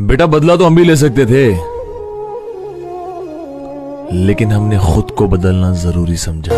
बेटा बदला तो हम भी ले सकते थे। लेकिन हमने खुद को बदलना ज़रूरी समझा।